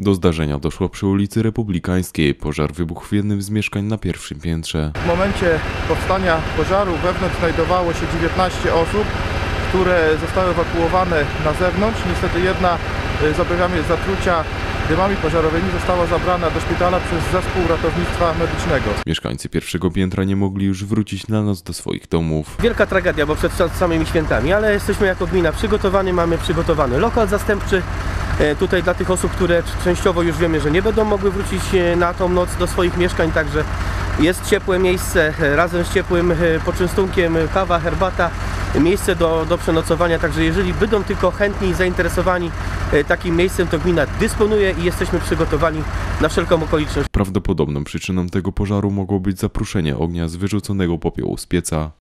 Do zdarzenia doszło przy ulicy Republikańskiej. Pożar wybuchł w jednym z mieszkań na pierwszym piętrze. W momencie powstania pożaru wewnątrz znajdowało się 19 osób, które zostały ewakuowane na zewnątrz. Niestety jedna y, z objawami zatrucia dymami pożarowymi została zabrana do szpitala przez zespół ratownictwa medycznego. Mieszkańcy pierwszego piętra nie mogli już wrócić na noc do swoich domów. Wielka tragedia, bo przed samymi świętami, ale jesteśmy jako gmina przygotowani, mamy przygotowany lokal zastępczy. E, Tutaj dla tych osób, które częściowo już wiemy, że nie będą mogły wrócić e, na tą noc do swoich mieszkań, także jest ciepłe miejsce e, razem z ciepłym poczęstunkiem, kawa, herbata, miejsce do, do przenocowania, także jeżeli będą tylko chętni i zainteresowani takim miejscem, to gmina dysponuje i jesteśmy przygotowani na wszelką okoliczność. Prawdopodobną przyczyną tego pożaru mogło być zapruszenie ognia z wyrzuconego popiołu z pieca.